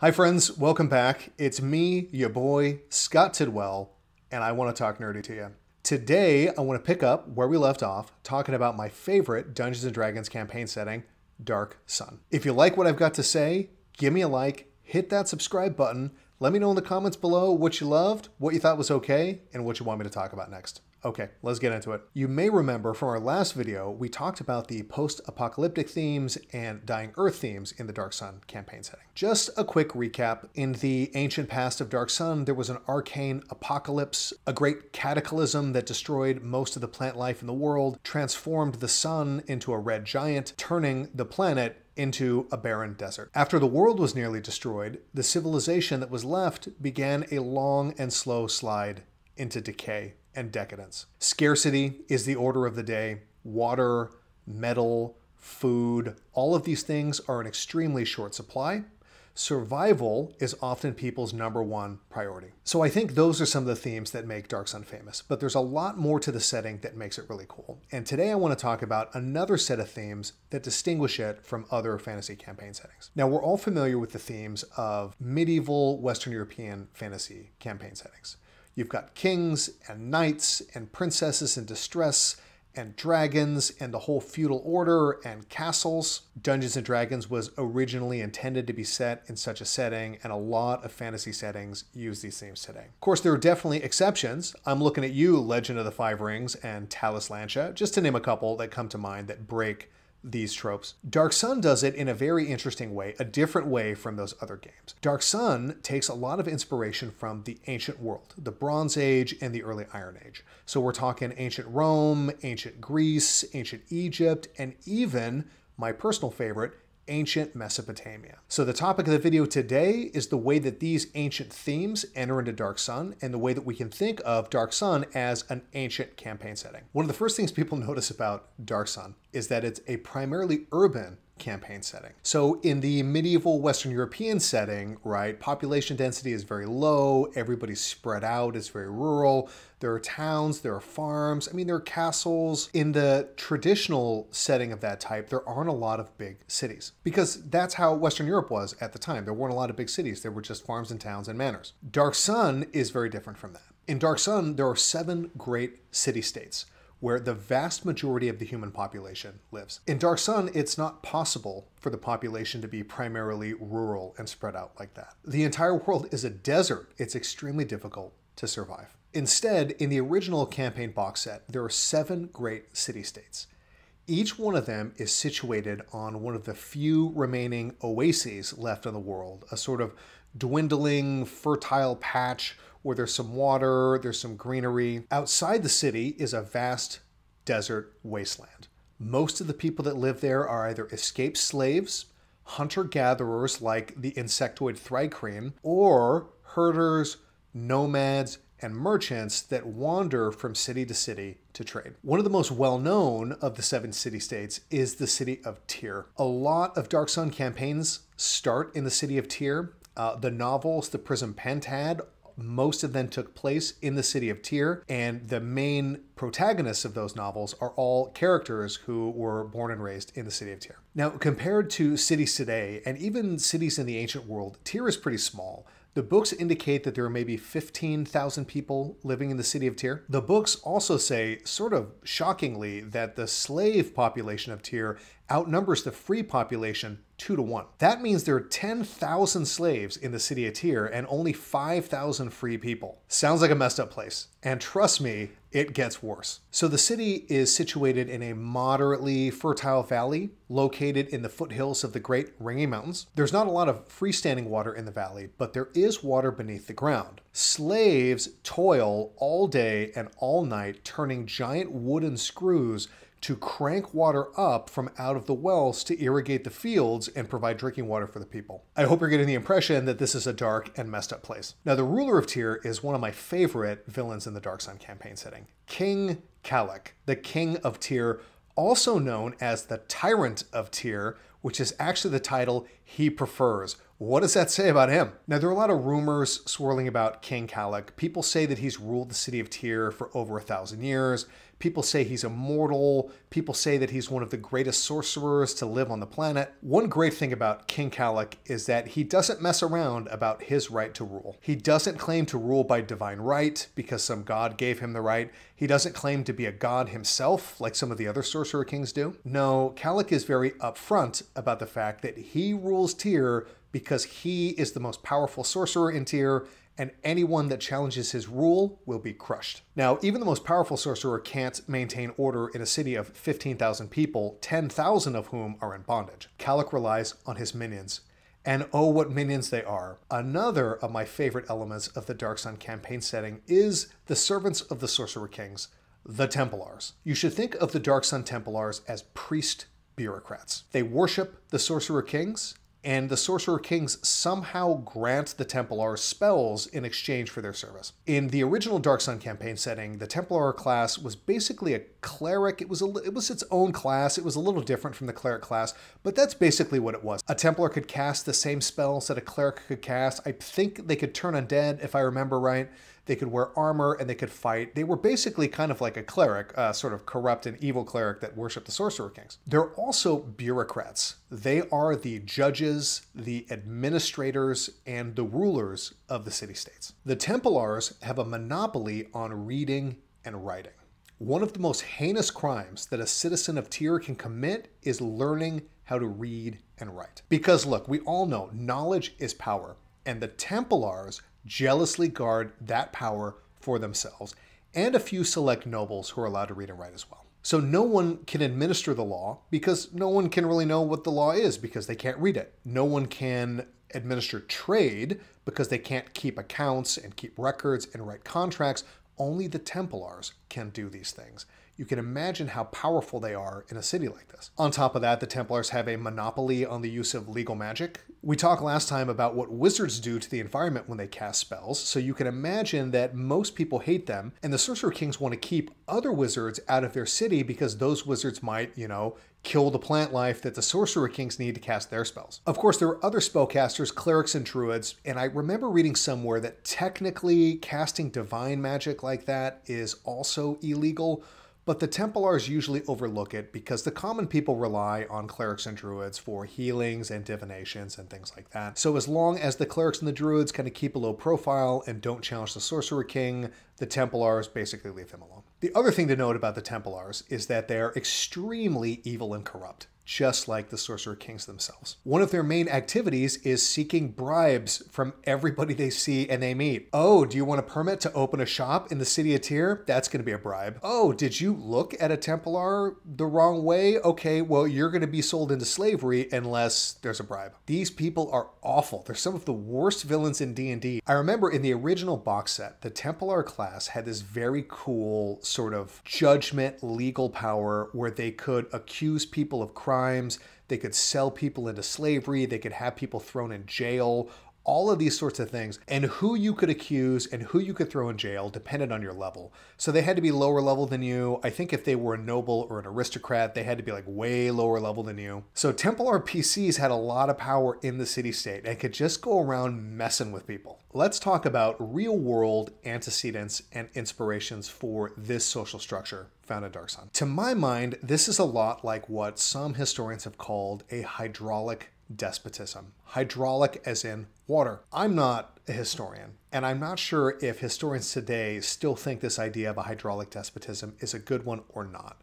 Hi, friends. Welcome back. It's me, your boy, Scott Tidwell, and I want to talk nerdy to you. Today, I want to pick up where we left off, talking about my favorite Dungeons & Dragons campaign setting, Dark Sun. If you like what I've got to say, give me a like, hit that subscribe button, let me know in the comments below what you loved, what you thought was okay, and what you want me to talk about next. Okay, let's get into it. You may remember from our last video, we talked about the post-apocalyptic themes and dying earth themes in the Dark Sun campaign setting. Just a quick recap. In the ancient past of Dark Sun, there was an arcane apocalypse, a great cataclysm that destroyed most of the plant life in the world, transformed the sun into a red giant, turning the planet into a barren desert. After the world was nearly destroyed, the civilization that was left began a long and slow slide into decay and decadence. Scarcity is the order of the day. Water, metal, food, all of these things are in extremely short supply. Survival is often people's number one priority. So I think those are some of the themes that make Dark Sun famous, but there's a lot more to the setting that makes it really cool. And today I want to talk about another set of themes that distinguish it from other fantasy campaign settings. Now we're all familiar with the themes of medieval Western European fantasy campaign settings. You've got kings and knights and princesses in distress and dragons and the whole feudal order and castles. Dungeons and Dragons was originally intended to be set in such a setting, and a lot of fantasy settings use these themes today. Of course, there are definitely exceptions. I'm looking at you, Legend of the Five Rings and Talislanta, just to name a couple that come to mind that break these tropes. Dark Sun does it in a very interesting way, a different way from those other games. Dark Sun takes a lot of inspiration from the ancient world, the Bronze Age and the early Iron Age. So we're talking ancient Rome, ancient Greece, ancient Egypt, and even my personal favorite, ancient Mesopotamia. So the topic of the video today is the way that these ancient themes enter into Dark Sun and the way that we can think of Dark Sun as an ancient campaign setting. One of the first things people notice about Dark Sun is that it's a primarily urban campaign setting. So in the medieval Western European setting, right, population density is very low, everybody's spread out, it's very rural, there are towns, there are farms, I mean, there are castles. In the traditional setting of that type, there aren't a lot of big cities because that's how Western Europe was at the time. There weren't a lot of big cities, there were just farms and towns and manors. Dark Sun is very different from that. In Dark Sun, there are seven great city states where the vast majority of the human population lives. In Dark Sun, it's not possible for the population to be primarily rural and spread out like that. The entire world is a desert. It's extremely difficult to survive. Instead, in the original campaign box set, there are seven great city states. Each one of them is situated on one of the few remaining oases left in the world, a sort of dwindling, fertile patch where there's some water, there's some greenery. Outside the city is a vast desert wasteland. Most of the people that live there are either escaped slaves, hunter gatherers like the insectoid thri-kreen, or herders, nomads, and merchants that wander from city to city to trade. One of the most well known of the seven city states is the city of Tyr. A lot of Dark Sun campaigns start in the city of Tyr. Uh, the novels, The Prism Pentad, most of them took place in the city of Tyr, and the main protagonists of those novels are all characters who were born and raised in the city of Tyr. Now, compared to cities today, and even cities in the ancient world, Tyr is pretty small. The books indicate that there are maybe 15,000 people living in the city of Tyr. The books also say, sort of shockingly, that the slave population of Tyr outnumbers the free population two to one. That means there are 10,000 slaves in the city of Tyr and only 5,000 free people. Sounds like a messed up place. And trust me, it gets worse. So the city is situated in a moderately fertile valley located in the foothills of the Great Ringing Mountains. There's not a lot of freestanding water in the valley, but there is water beneath the ground. Slaves toil all day and all night turning giant wooden screws to crank water up from out of the wells to irrigate the fields and provide drinking water for the people. I hope you're getting the impression that this is a dark and messed up place. Now, the ruler of Tyr is one of my favorite villains in the Dark Sun campaign setting King Kalak, the king of Tyr, also known as the Tyrant of Tyr, which is actually the title he prefers What does that say about him? Now, there are a lot of rumors swirling about King Kalak. People say that he's ruled the city of Tyr for over a thousand years. People say he's immortal. People say that he's one of the greatest sorcerers to live on the planet. One great thing about King Kalak is that he doesn't mess around about his right to rule. He doesn't claim to rule by divine right because some god gave him the right. He doesn't claim to be a god himself like some of the other sorcerer kings do. No, Kalak is very upfront about the fact that he rules Tyr because he is the most powerful sorcerer in Tyr and anyone that challenges his rule will be crushed. Now, even the most powerful sorcerer can't maintain order in a city of 15,000 people, 10,000 of whom are in bondage. Kalak relies on his minions. And oh, what minions they are. Another of my favorite elements of the Dark Sun campaign setting is the servants of the Sorcerer Kings, the Templars. You should think of the Dark Sun Templars as priest bureaucrats. They worship the Sorcerer Kings and the Sorcerer Kings somehow grant the Templar spells in exchange for their service. In the original Dark Sun campaign setting, the Templar class was basically a cleric. It was a, it was its own class. It was a little different from the cleric class, but that's basically what it was. A Templar could cast the same spells that a cleric could cast. I think they could turn undead, if I remember right. They could wear armor and they could fight. They were basically kind of like a cleric, a sort of corrupt and evil cleric that worshiped the Sorcerer Kings. They're also bureaucrats. They are the judges, the administrators, and the rulers of the city states. The Templars have a monopoly on reading and writing. One of the most heinous crimes that a citizen of Tyr can commit is learning how to read and write. Because look, we all know knowledge is power, and the Templars jealously guard that power for themselves, and a few select nobles who are allowed to read and write as well. So no one can administer the law because no one can really know what the law is because they can't read it. No one can administer trade because they can't keep accounts and keep records and write contracts. Only the Templars can do these things you can imagine how powerful they are in a city like this. On top of that, the Templars have a monopoly on the use of legal magic. We talked last time about what wizards do to the environment when they cast spells, so you can imagine that most people hate them, and the Sorcerer Kings want to keep other wizards out of their city because those wizards might, you know, kill the plant life that the Sorcerer Kings need to cast their spells. Of course, there are other spellcasters, clerics, and druids, and I remember reading somewhere that technically casting divine magic like that is also illegal, but the Templars usually overlook it because the common people rely on clerics and druids for healings and divinations and things like that. So as long as the clerics and the druids kind of keep a low profile and don't challenge the Sorcerer King, the Templars basically leave them alone. The other thing to note about the Templars is that they're extremely evil and corrupt just like the Sorcerer Kings themselves. One of their main activities is seeking bribes from everybody they see and they meet. Oh, do you want a permit to open a shop in the city of Tyr? That's going to be a bribe. Oh, did you look at a Templar the wrong way? Okay, well, you're going to be sold into slavery unless there's a bribe. These people are awful. They're some of the worst villains in D&D. I remember in the original box set, the Templar class had this very cool sort of judgment legal power where they could accuse people of crime crimes. They could sell people into slavery. They could have people thrown in jail all of these sorts of things, and who you could accuse and who you could throw in jail depended on your level. So they had to be lower level than you. I think if they were a noble or an aristocrat, they had to be like way lower level than you. So Templar PCs had a lot of power in the city state and could just go around messing with people. Let's talk about real world antecedents and inspirations for this social structure found in Dark Sun. To my mind, this is a lot like what some historians have called a hydraulic despotism. Hydraulic as in water. I'm not a historian, and I'm not sure if historians today still think this idea of a hydraulic despotism is a good one or not.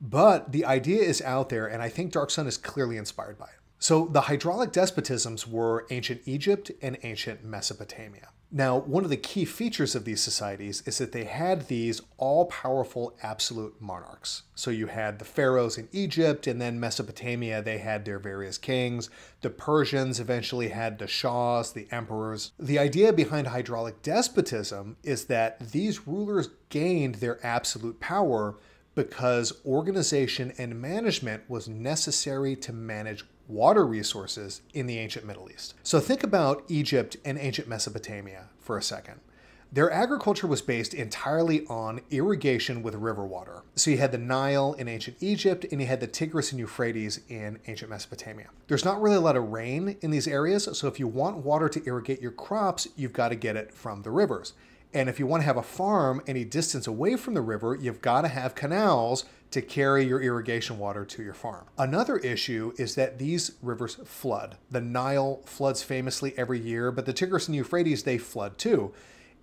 But the idea is out there, and I think Dark Sun is clearly inspired by it. So the hydraulic despotisms were ancient Egypt and ancient Mesopotamia. Now, one of the key features of these societies is that they had these all powerful absolute monarchs. So you had the pharaohs in Egypt, and then Mesopotamia, they had their various kings. The Persians eventually had the shahs, the emperors. The idea behind hydraulic despotism is that these rulers gained their absolute power because organization and management was necessary to manage water resources in the ancient Middle East. So think about Egypt and ancient Mesopotamia for a second. Their agriculture was based entirely on irrigation with river water. So you had the Nile in ancient Egypt and you had the Tigris and Euphrates in ancient Mesopotamia. There's not really a lot of rain in these areas, so if you want water to irrigate your crops, you've got to get it from the rivers. And if you want to have a farm any distance away from the river, you've got to have canals to carry your irrigation water to your farm. Another issue is that these rivers flood. The Nile floods famously every year, but the Tigris and Euphrates, they flood too.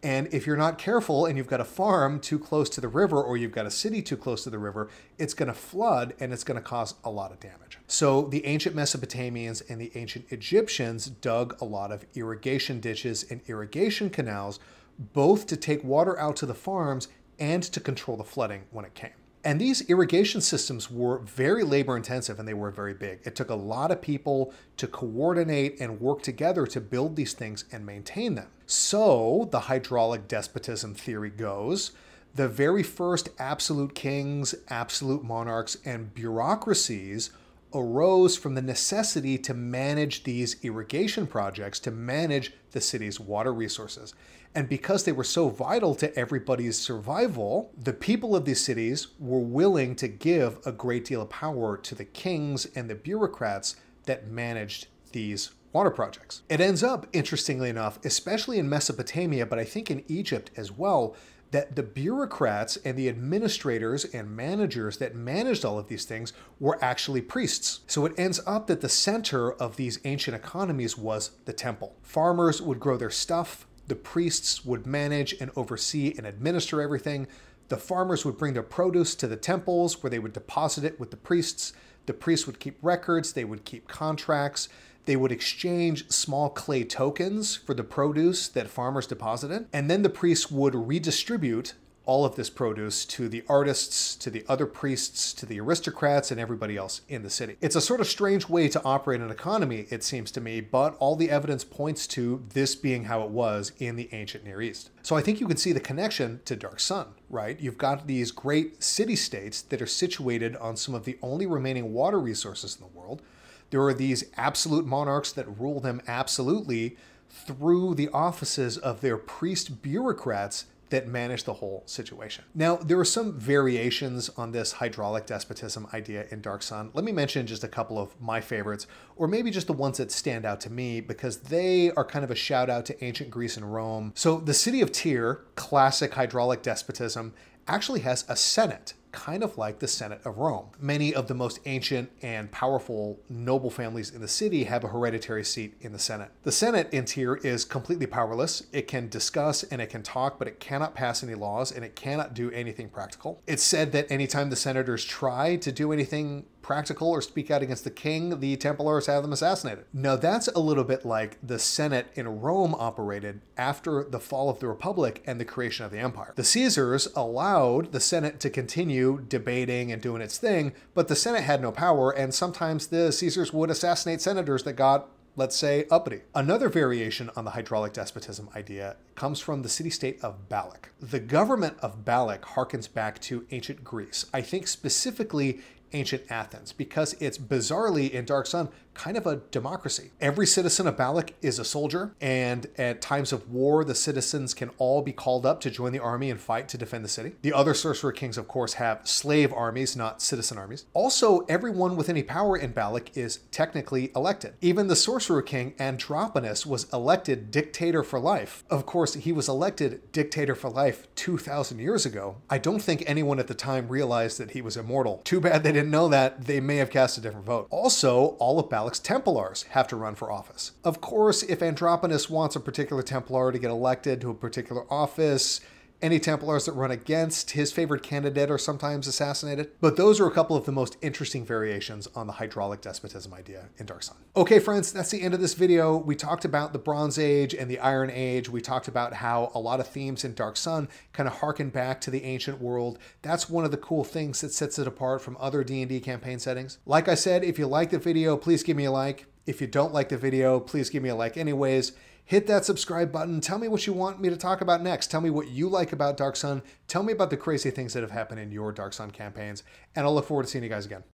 And if you're not careful and you've got a farm too close to the river or you've got a city too close to the river, it's going to flood and it's going to cause a lot of damage. So the ancient Mesopotamians and the ancient Egyptians dug a lot of irrigation ditches and irrigation canals, both to take water out to the farms and to control the flooding when it came. And these irrigation systems were very labor intensive and they were very big. It took a lot of people to coordinate and work together to build these things and maintain them. So, the hydraulic despotism theory goes the very first absolute kings, absolute monarchs, and bureaucracies arose from the necessity to manage these irrigation projects, to manage the city's water resources. And because they were so vital to everybody's survival, the people of these cities were willing to give a great deal of power to the kings and the bureaucrats that managed these water projects. It ends up, interestingly enough, especially in Mesopotamia, but I think in Egypt as well, that the bureaucrats and the administrators and managers that managed all of these things were actually priests. So it ends up that the center of these ancient economies was the temple. Farmers would grow their stuff, the priests would manage and oversee and administer everything. The farmers would bring their produce to the temples where they would deposit it with the priests. The priests would keep records, they would keep contracts. They would exchange small clay tokens for the produce that farmers deposited, and then the priests would redistribute all of this produce to the artists, to the other priests, to the aristocrats, and everybody else in the city. It's a sort of strange way to operate an economy, it seems to me, but all the evidence points to this being how it was in the ancient Near East. So I think you can see the connection to Dark Sun, right? You've got these great city states that are situated on some of the only remaining water resources in the world. There are these absolute monarchs that rule them absolutely through the offices of their priest bureaucrats that manage the whole situation. Now, there are some variations on this hydraulic despotism idea in Dark Sun. Let me mention just a couple of my favorites, or maybe just the ones that stand out to me because they are kind of a shout out to ancient Greece and Rome. So, the city of Tyr, classic hydraulic despotism, actually has a senate kind of like the Senate of Rome. Many of the most ancient and powerful noble families in the city have a hereditary seat in the Senate. The Senate in Tyr is completely powerless. It can discuss and it can talk, but it cannot pass any laws and it cannot do anything practical. It's said that anytime the senators try to do anything practical or speak out against the king, the Templars have them assassinated. Now, that's a little bit like the Senate in Rome operated after the fall of the Republic and the creation of the empire. The Caesars allowed the Senate to continue debating and doing its thing, but the Senate had no power, and sometimes the Caesars would assassinate senators that got let's say, uppity. Another variation on the hydraulic despotism idea comes from the city state of Balic. The government of Balic harkens back to ancient Greece. I think specifically ancient Athens because it's bizarrely in Dark Sun kind of a democracy. Every citizen of Balic is a soldier, and at times of war, the citizens can all be called up to join the army and fight to defend the city. The other sorcerer kings, of course, have slave armies, not citizen armies. Also, everyone with any power in Balic is technically elected. Even the sorcerer king Andropinis was elected dictator for life. Of course, he was elected dictator for life 2,000 years ago. I don't think anyone at the time realized that he was immortal. Too bad they didn't know that. They may have cast a different vote. Also, all of Balic Alex Templars have to run for office. Of course, if Andropinis wants a particular Templar to get elected to a particular office, any Templars that run against his favorite candidate are sometimes assassinated. But those are a couple of the most interesting variations on the hydraulic despotism idea in Dark Sun. Okay, friends, that's the end of this video. We talked about the Bronze Age and the Iron Age. We talked about how a lot of themes in Dark Sun kind of harken back to the ancient world. That's one of the cool things that sets it apart from other D&D campaign settings. Like I said, if you like the video, please give me a like. If you don't like the video, please give me a like anyways hit that subscribe button. Tell me what you want me to talk about next. Tell me what you like about Dark Sun. Tell me about the crazy things that have happened in your Dark Sun campaigns. And I'll look forward to seeing you guys again.